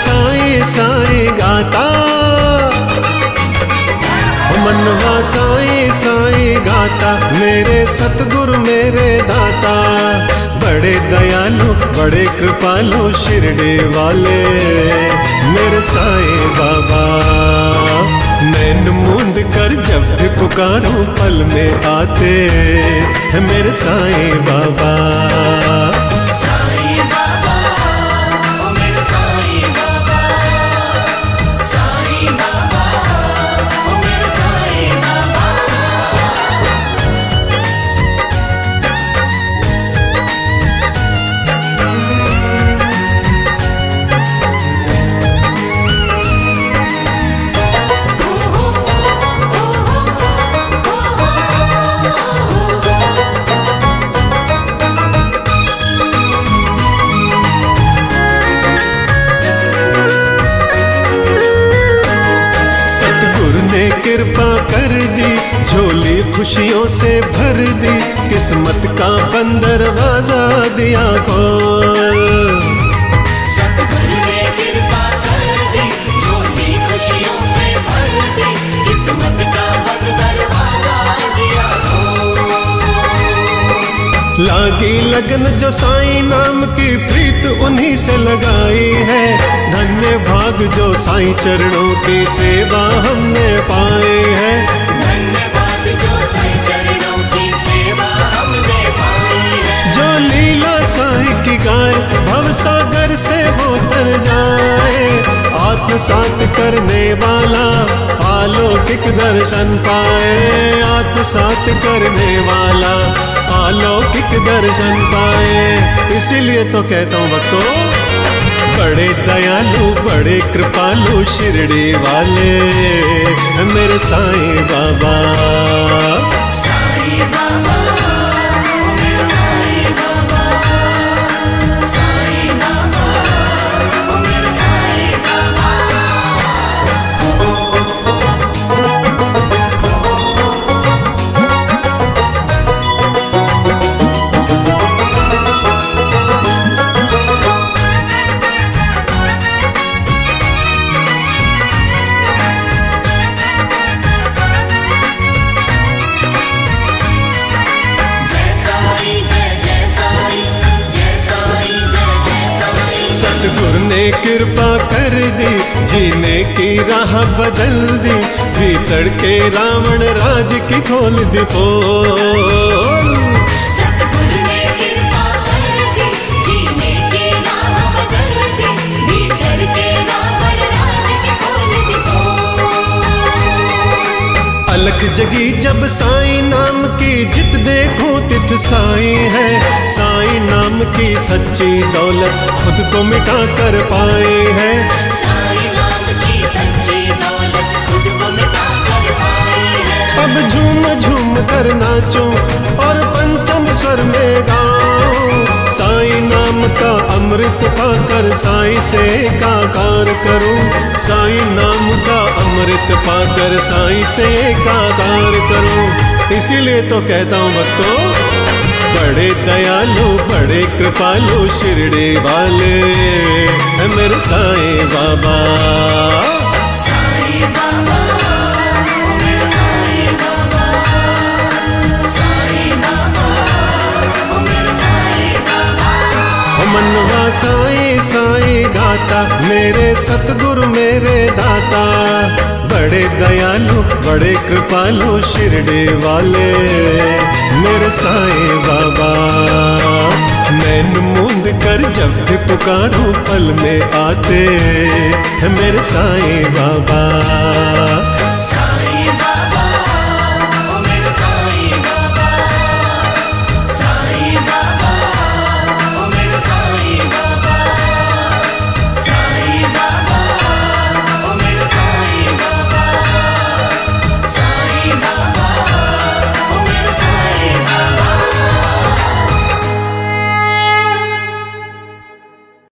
साई गाता। मनवा साई साई गाता, मेरे सतगुरु मेरे दाता। बड़े दयालु, बड़े कृपालु, शिरडी वाले। मेरे साई बाबा नैन मूंद कर जब भी पुकारूं, पल में आते। मेरे साई बाबा खुशियों से भर दी किस्मत का बंदर दरवाज़ा दिया खोल सतगुरु ने कृपा कर दी झोली खुशियों से भर दी किस्मत का बंद दरवाज़ा दिया खोल। लागी लगन जो साईं नाम की प्रीत उन्हीं से लगाई है। धन्य भाग जो साईं चरणों की सेवा हमने पाए है। की गाय, भव सागर से होकर जाए। आत्मसात करने वाला अलौकिक दर्शन पाए। आत्मसात करने वाला अलौकिक दर्शन पाए। इसीलिए तो कहता हूँ भक्तों, बड़े दयालु, बड़े कृपालु शिरडी वाले, मेरे साईं बाबा। साईं बाबा। सतगुरु ने कृपा कर दी जीने की राह बदल दी भीतर के रावण राज की खोल दी पोल सतगुरु ने कृपा कर दी जीने की राह बदल दी भीतर के रावण राज की खोल दी खोल। अलख जगी जब साईं नाम की जित देखूँ तित साईं है साईं नाम की सच्ची दौलत खुद को मिटा कर पाए है। साईं नाम की सच्ची दौलत खुद को मिटा कर अब झूम झूम कर नाचो और पंचम स्वर में गाओ साई नाम का अमृत पाकर साई से एकाकार करो। साई नाम का अमृत पाकर साई से एकाकार करो। इसीलिए तो कहता हूँ भक्तों बड़े दयालु बड़े कृपालु शिरडी वाले। हैं मेरे साईं बाबा साईं बाबा। मनवा साई साई गाता मेरे सतगुरु मेरे दाता। बड़े दयालु, बड़े कृपालु, शिरडे वाले। मेरे साई बाबा नैन मूंद कर जब भी पुकारूं पल में आते। हैं मेरे साई बाबा